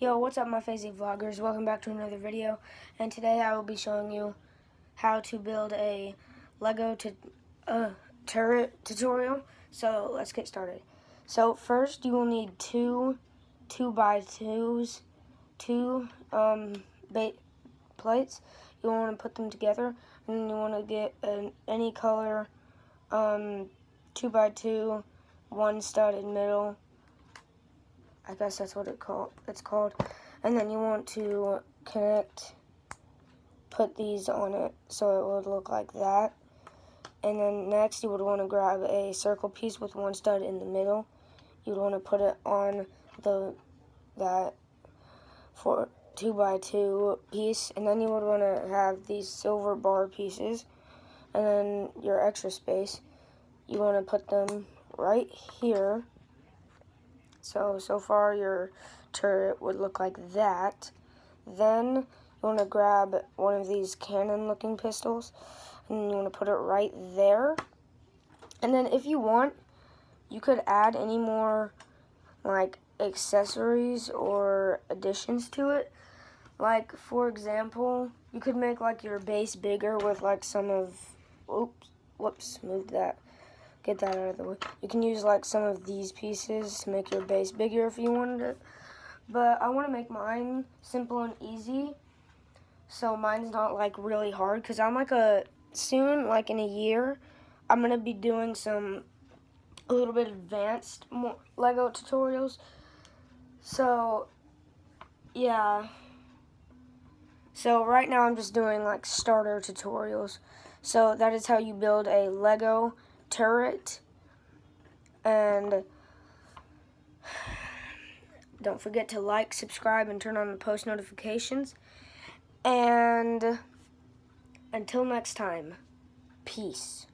Yo, what's up my Fazy Vloggers? Welcome back to another video. And today I will be showing you how to build a Lego to uh, turret tutorial. So let's get started. So first you will need two 2 by 2s two um, bait plates. You want to put them together and you want to get an, any color um, 2 by 2 one stud in middle I guess that's what it called. It's called. And then you want to connect, put these on it so it would look like that. And then next you would want to grab a circle piece with one stud in the middle. You'd want to put it on the that for two by two piece, and then you would want to have these silver bar pieces, and then your extra space. You want to put them right here so, so far your turret would look like that. Then you want to grab one of these cannon looking pistols and you want to put it right there. And then if you want, you could add any more like accessories or additions to it. Like for example, you could make like your base bigger with like some of, oops, whoops, moved that get that out of the way. You can use like some of these pieces to make your base bigger if you wanted it. But I want to make mine simple and easy. So mine's not like really hard because I'm like a, soon, like in a year, I'm going to be doing some a little bit advanced more Lego tutorials. So, yeah. So right now I'm just doing like starter tutorials. So that is how you build a Lego turret. And don't forget to like, subscribe, and turn on the post notifications. And until next time, peace.